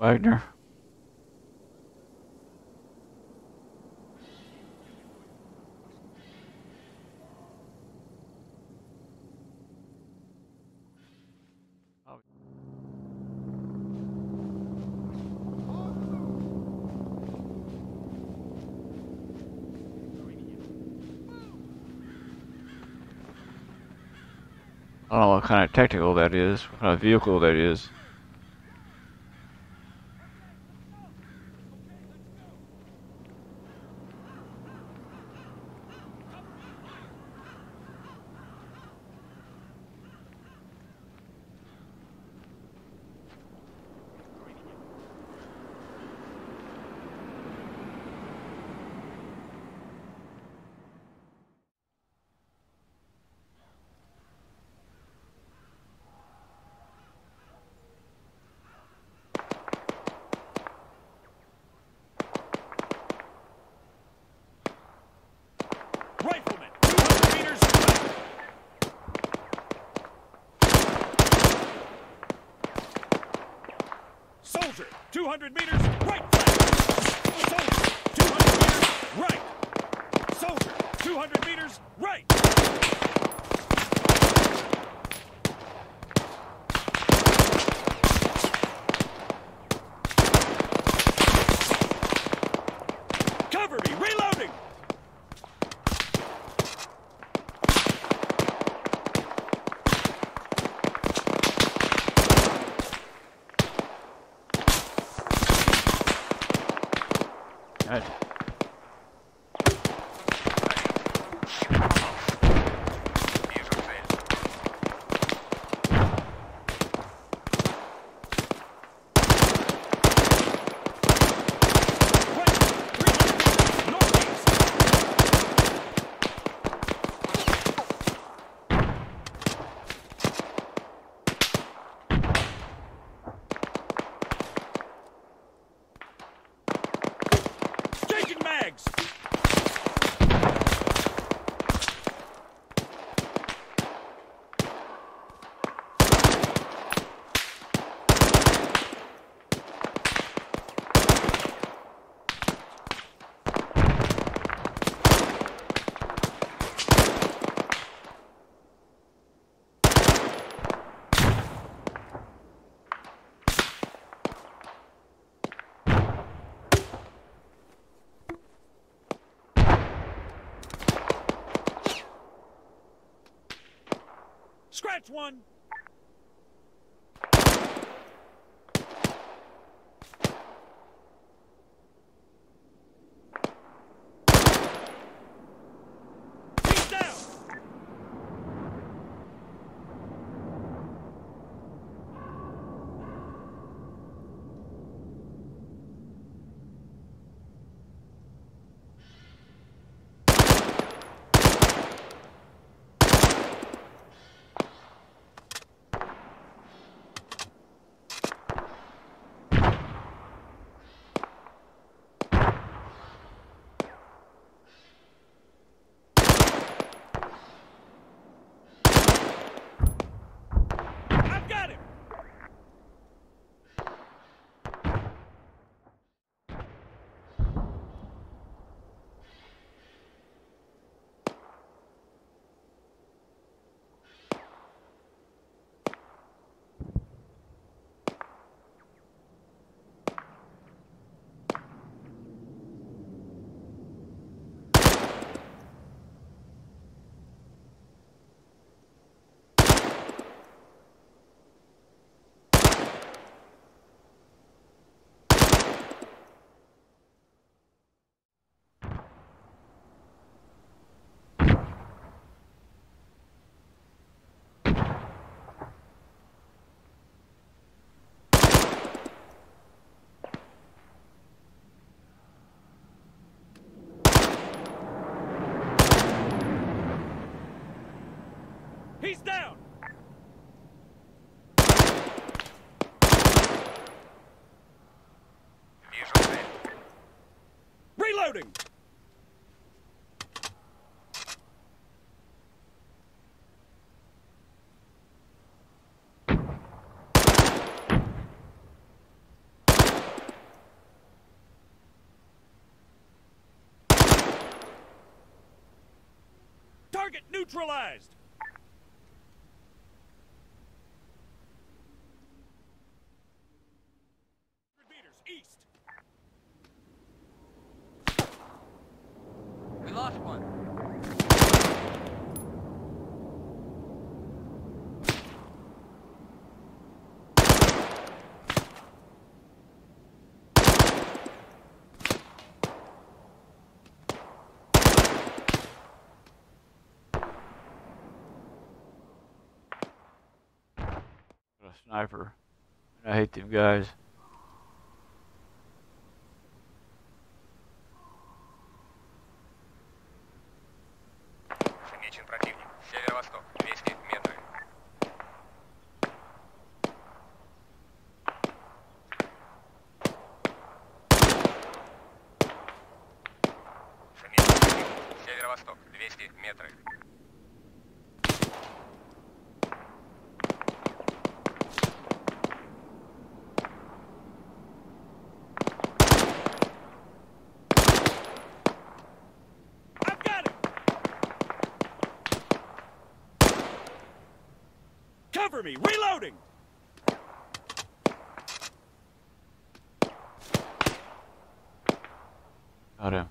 Wagner. I don't know what kind of tactical that is, what kind of vehicle that is. Rifleman, 200 meters right. Soldier, 200 meters right. Soldier, 200 meters right. Soldier, 200 meters right. Cover me, reloading! Right. Right, 300 northeast. Changing Scratch one. Reloading! Target neutralized! East! Lost one. A sniper. I hate them guys. 200 метров. I've got him! Cover me! Reloading! Got him.